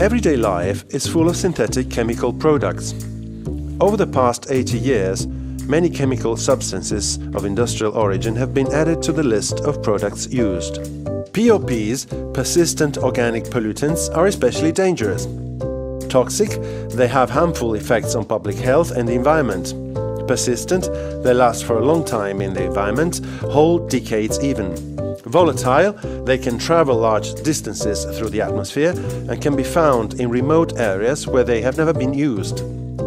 Everyday life is full of synthetic chemical products. Over the past 80 years, many chemical substances of industrial origin have been added to the list of products used. POPs, persistent organic pollutants, are especially dangerous. Toxic, they have harmful effects on public health and the environment. Persistent, they last for a long time in the environment, whole decades even. Volatile, they can travel large distances through the atmosphere and can be found in remote areas where they have never been used.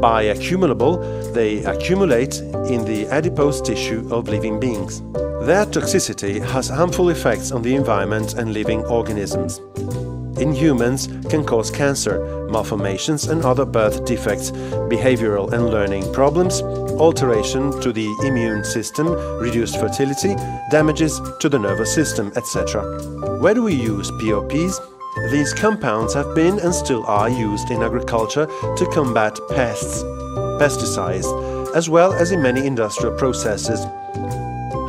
Bioaccumulable, they accumulate in the adipose tissue of living beings. Their toxicity has harmful effects on the environment and living organisms. In humans, can cause cancer, malformations and other birth defects, behavioral and learning problems, alteration to the immune system, reduced fertility, damages to the nervous system, etc. Where do we use POPs? These compounds have been and still are used in agriculture to combat pests, pesticides, as well as in many industrial processes.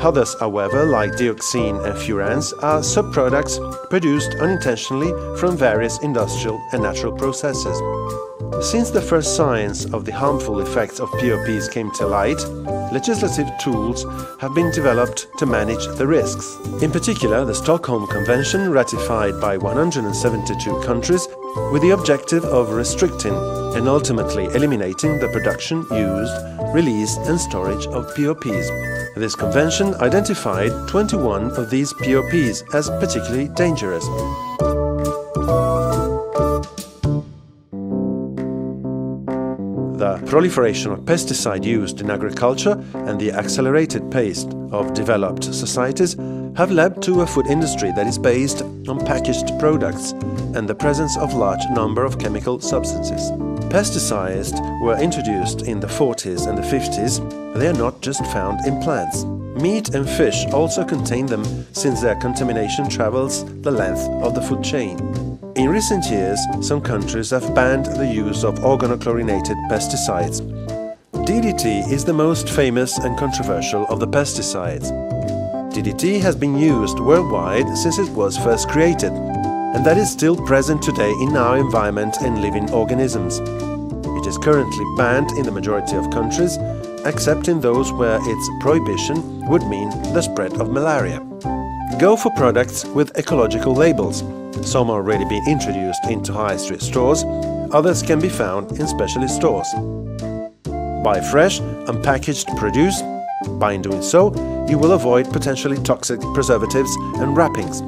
Others, however, like dioxin and furans, are subproducts produced unintentionally from various industrial and natural processes. Since the first signs of the harmful effects of POPs came to light, legislative tools have been developed to manage the risks. In particular, the Stockholm Convention, ratified by 172 countries, with the objective of restricting and ultimately eliminating the production, use, release and storage of POPs. This convention identified 21 of these POPs as particularly dangerous. The proliferation of pesticide used in agriculture and the accelerated pace of developed societies have led to a food industry that is based on packaged products and the presence of large number of chemical substances. Pesticides were introduced in the 40s and the 50s. They are not just found in plants. Meat and fish also contain them since their contamination travels the length of the food chain. In recent years, some countries have banned the use of organochlorinated pesticides. DDT is the most famous and controversial of the pesticides. DDT has been used worldwide since it was first created, and that is still present today in our environment and living organisms. It is currently banned in the majority of countries, except in those where its prohibition would mean the spread of malaria. Go for products with ecological labels. Some are already been introduced into high street stores, others can be found in specialist stores. Buy fresh, unpackaged produce. By doing so, you will avoid potentially toxic preservatives and wrappings.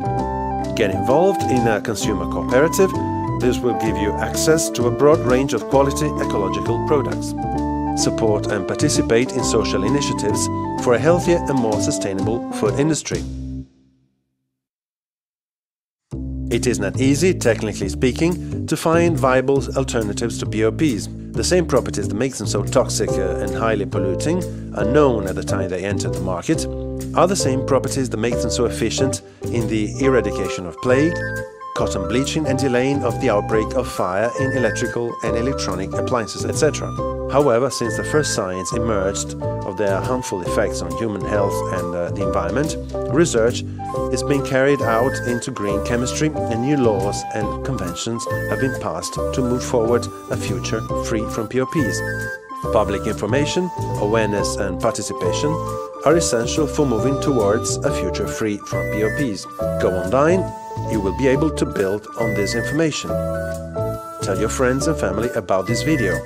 Get involved in a consumer cooperative. This will give you access to a broad range of quality ecological products. Support and participate in social initiatives for a healthier and more sustainable food industry. It is not easy, technically speaking, to find viable alternatives to POPs. The same properties that make them so toxic uh, and highly polluting are known at the time they enter the market, are the same properties that make them so efficient in the eradication of plague, cotton bleaching and delaying of the outbreak of fire in electrical and electronic appliances, etc. However, since the first signs emerged of their harmful effects on human health and uh, the environment, research is being carried out into green chemistry and new laws and conventions have been passed to move forward a future free from POPs. Public information, awareness and participation are essential for moving towards a future free from POPs. Go online, you will be able to build on this information. Tell your friends and family about this video.